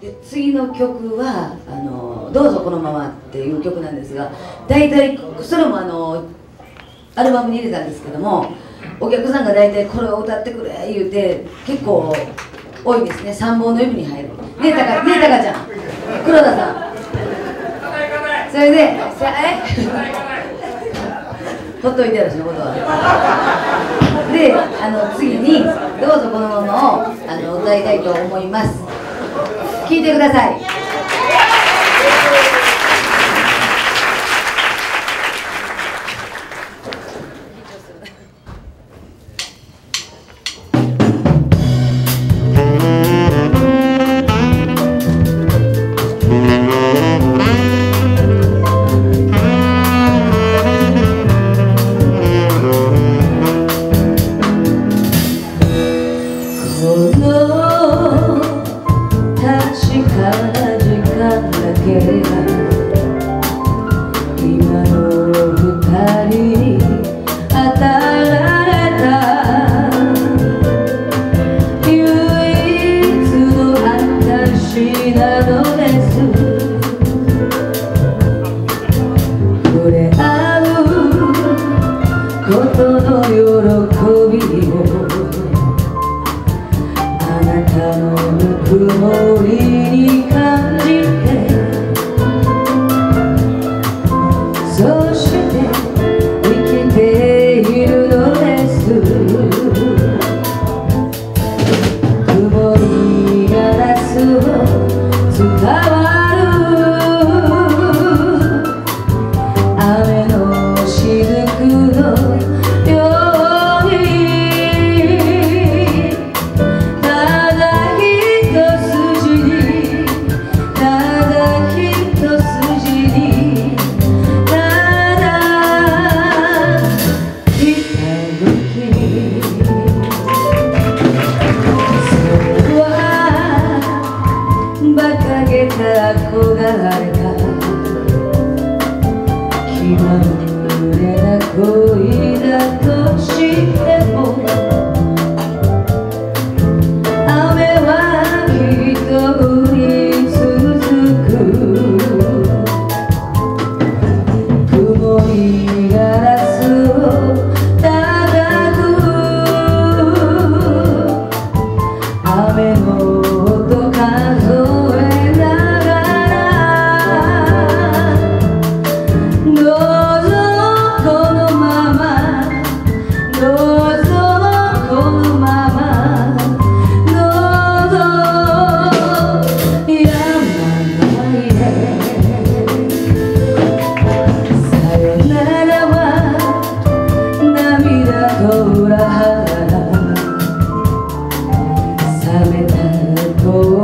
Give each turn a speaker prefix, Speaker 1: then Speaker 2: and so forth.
Speaker 1: で次の曲はあの「どうぞこのまま」っていう曲なんですが大体それもあのアルバムに入れたんですけどもお客さんが大体これを歌ってくれ言うて結構多いですね。三本の指に入る。ねえたかねえたかちゃん。黒田さん。それでさえ？ほっといて私のことは。であの次に「どうぞこのまま」をあの歌いたいと思います。聞いてください。喜びを。あなたのぬくもりに i'm a hasta acordarme Oh.